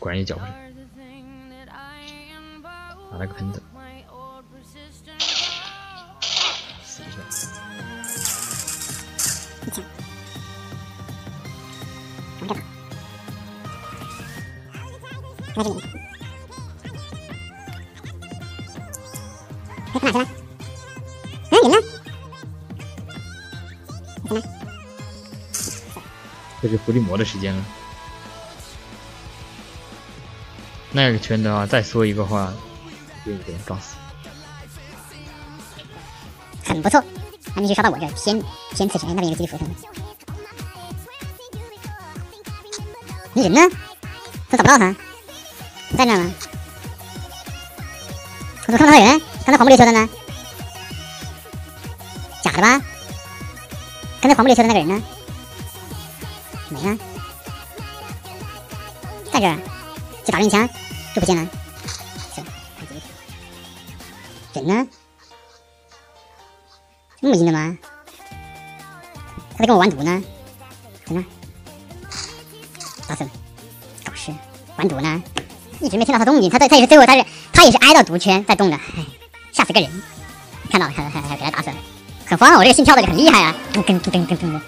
果然有脚拿了个喷子，死一下。在这里。哎，跑哪去了？哎，人呢？怎么？这是伏地魔的时间了。那个圈的话，再说一个话，就给人撞死。很不错，还没去刷到我这儿，偏偏刺神那边有个基地浮生。你人呢？怎么找不到他？在那吗？我怎么看不到他人？刚才黄不溜秋的呢？假的吧？刚才黄不溜秋的那个人呢？没了，在这儿，打人一枪，就不见了。行，人呢？这么阴的吗？他在跟我玩毒呢？在那，打死了，搞事，玩毒呢？一直没听到他动静，他在他也是最后他是他也是挨到毒圈在动的，唉，吓死个人！看到了，还还还给他打死了，很慌！我这个心跳的很厉害啊，噔噔噔噔噔噔。